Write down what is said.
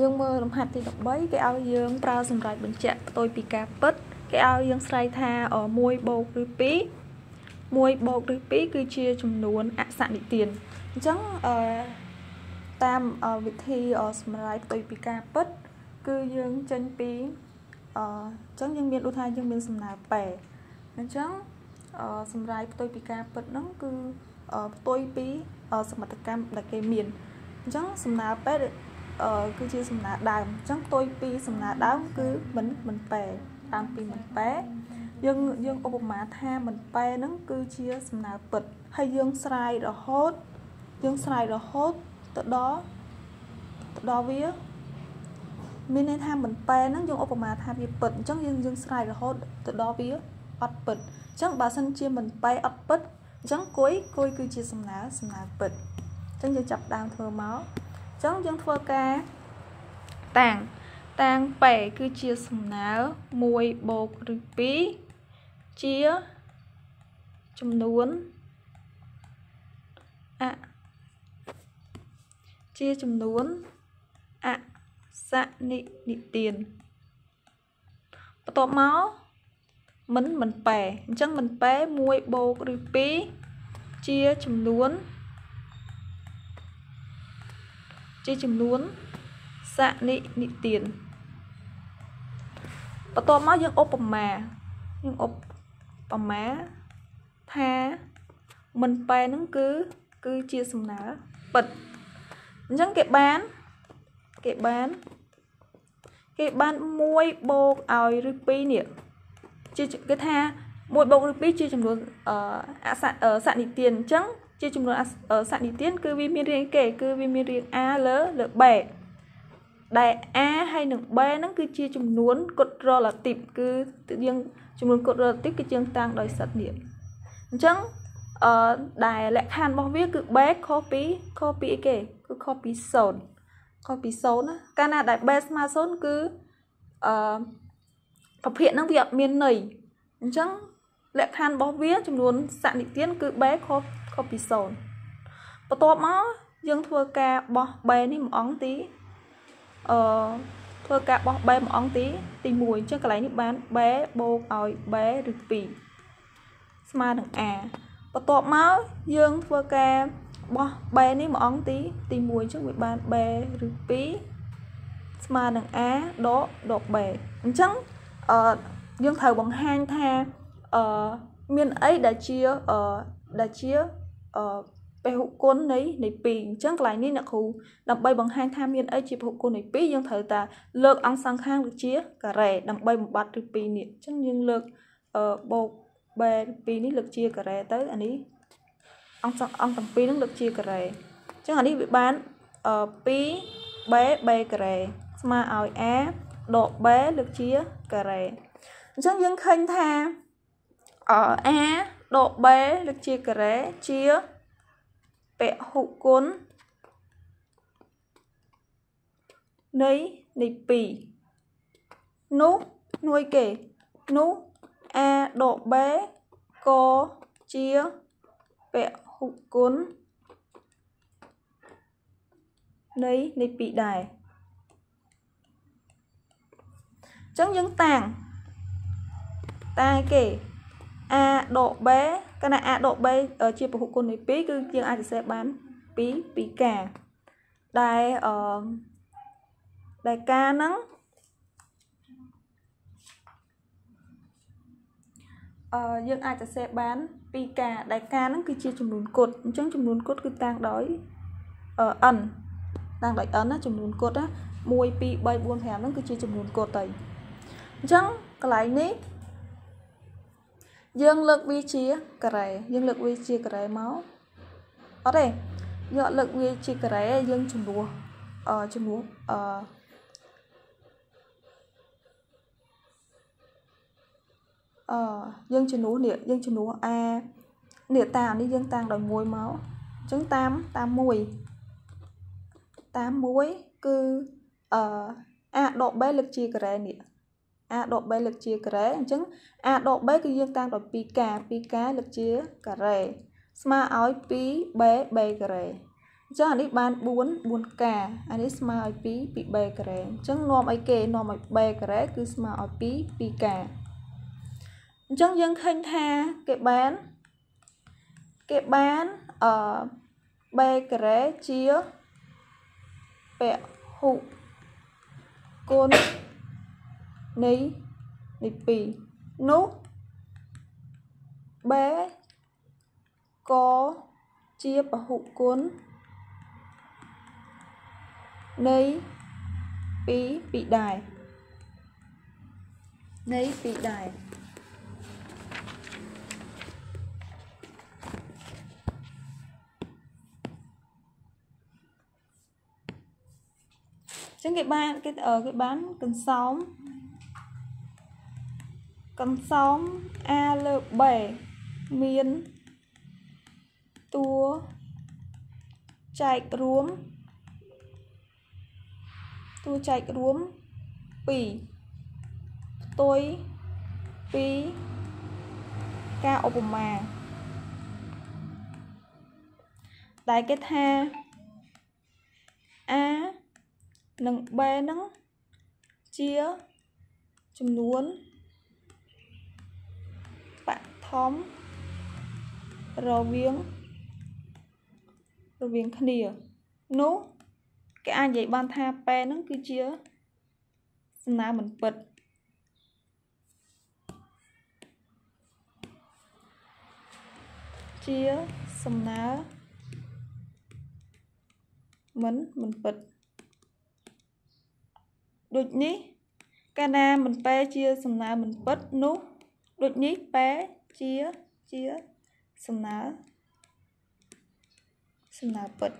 យើងមើលលំហាត់ទី13គេឲ្យយើងប្រើសម្រាប់បញ្ជាក់ផ្ទុយពីការពិតគេឲ្យយើងស្រ័យថា1បូកឬ2 1បូកឬ2គឺជាចំនួនអសនិទានអញ្ចឹងអឺតាមវិធីសម្រាប់ផ្ទុយពីការពិត គឺយើងចេញពីអញ្ចឹងយើងមានឧទាហរណ៍យើងមានសំណើប៉ែអញ្ចឹងសម្រាប់ផ្ទុយពីការពិតហ្នឹងគឺផ្ទុយពីសមត្ថកម្មដែលគេមានអញ្ចឹងសំណើប៉ែ គឺជាសំណើដើមអញ្ចឹងផ្ទុយពីសំណើដើមគឺមិនមិនប៉ែតាមពីមិនប៉ែយើងយើងឧបមាថាមិនប៉ែហ្នឹងគឺជាសំណើពិតហើយយើងស្រាយរហូតយើងស្រាយរហូតទៅដល់ទៅដល់វាមានន័យថាមិនប៉ែហ្នឹងយើងឧបមាថាវាពិតអញ្ចឹងយើងយើងស្រាយរហូតទៅដល់វាអត់ពិតអញ្ចឹងបើសិនជាមិនប៉ែអត់ពិតអញ្ចឹងគួយគួយគឺជាសំណើសំណើពិតអញ្ចឹងយើងចាប់ដើមធ្វើមកអញ្ចឹងយើងធ្វើការតាំងតាំងប៉ែគឺជាសំណើ1បូកឬ2ជាចំនួនអជាចំនួនអសនិនិទានបន្ទាប់មកមិនមិនប៉ែអញ្ចឹងមិនប៉ែ1បូកឬ2ជាចំនួន ជាចំនួនសនិនិទានបន្ទាប់មកយើងឧបមាយើងឧបមាថាមិនប៉ែនឹងគឺគឺជាសំណើពិតអញ្ចឹងគេបានគេបានគេបាន1បូកឲ្យឬ2នេះជាគេថា1បូកឬ2ជាចំនួនអសនិទានអញ្ចឹង ជាចំនួនសនិទានគឺវាមានរាងគេគឺវាមានរាង A លើលើ B ដែល A ហើយនិង B ហ្នឹងគឺជាចំនួនគុត relative គឺយើងចំនួនគុត relative គឺយើងតាំងដោយសិតនេះអញ្ចឹងអឺដែលលក្ខខណ្ឌរបស់វាគឺ B ខុសពីខុសពីអីគេគឺខុសពី0ខុសពី0ណាកាលណាដែល B ស្មើ0គឺអឺប្រភេទហ្នឹងវាអត់មានន័យអញ្ចឹងលក្ខខណ្ឌរបស់វាចំនួនសនិទានគឺ B ខុស ខុសពី0បន្ទាប់មកយើងធ្វើការបោះ B នេះមួយអង្គទីអឺធ្វើការបោះ B មួយអង្គទីទី1អញ្ចឹងកន្លែងនេះបាន B បូកឲ្យ B ឬ2ស្មើនឹង A បន្ទាប់មកយើងធ្វើការបោះ B នេះមួយអង្គទីទី1អញ្ចឹងវាបាន B ឬ2ស្មើនឹង A ដកដក B អញ្ចឹងអឺយើងត្រូវបង្ហាញថាអឺមានអីដែលជាអឺដែលជា អឺពហុគុណនៃនៃ2អញ្ចឹងកន្លែងនេះអ្នកគ្រូដើម្បីបង្ហាញថាមានអីជាពហុគុណនៃ2យើងត្រូវតាលើកអង្គសង្ខាងដូចជាការ៉េដើម្បីបំបត្តិឬ2នេះអញ្ចឹងយើងលើកអឺបូកបែ2នេះលើកជាការ៉េទៅអានេះអង្គអង្គទាំងពីរហ្នឹងលើកជាការ៉េអញ្ចឹងអានេះវាបានអឺ2 b b ការ៉េស្មើឲ្យ a ដក b លើកជាការ៉េអញ្ចឹងយើងឃើញថាអឺ a ដក b លើកជាការ៉េជាពហុគុណនៃនៃ2នោះនួយគេនោះ a ដក b ក៏ជាពហុគុណនៃនៃ2ដែរអញ្ចឹងយើងតាំងតាំងគេ a ដក b កាលណា a ដក b ជាពហុគុណនៃ2គឺយើងអាចសរសេរបានពីពីការដែលអឺដែលការហ្នឹងអឺយើងអាចសរសេរបានពីការដែលការហ្នឹងគឺជាចំនួនគុតអញ្ចឹងចំនួនគុតគឺតាំងដោយអឺ n តាំងដោយ n ណាចំនួនគុតណា1 2 3 4 5ហ្នឹងគឺជាចំនួនគុតទៅអញ្ចឹងកន្លែងនេះ យើងលើកវាជាការ៉េយើងលើកវាជាការ៉េមកអត់ទេយកលើកវាជាការ៉េយើងចំនួនអឺចំនួនអឺអឺយើងជំនួសនេះយើងជំនួសអានេះតាមនេះយើងតាំងដោយ1មកអញ្ចឹងតាមតាម1តាម1គឺអឺ a ដក b លើកជាការ៉េនេះ a ដក b លើកជាការ៉េអញ្ចឹង a ដក b គឺយើងតាំងដោយ 2k 2k លើកជាការ៉េស្មើឲ្យ 2b b ការ៉េអអញ្ចឹងអានេះបាន4 4កាអានេះស្មើឲ្យ2 2 b ការ៉េអញ្ចឹងនាំឲ្យគេនាំឲ្យ b ការ៉េគឺស្មើឲ្យ2 2កាអញ្ចឹងយើងឃើញថាគេបានគេបានអឺ b ការ៉េជាពហុគុណ នៃនៃ2នោះ b ក៏ជាពហុគុណនៃ2 2ដែរនៃ2ដែរចឹងគេបានគេគេបានកន្សោមក ន្សោម A លើ B មានតួចែករួមតួចែករួម2ផ្ទុយពីការឧបមាដែលគេថា A និង B ហ្នឹងជាចំនួនបឋ មរវាងរវាងគ្នានោះគេអាចនិយាយបានថាប៉ែហ្នឹងគឺជាសំណើមិនពិតជាសំណើមិនមិនពិតដូចនេះកាលណាមិនប៉ែជាសំណើមិនពិតនោះដូចនេះប៉ែ ជាជាសំណើសំណើពិត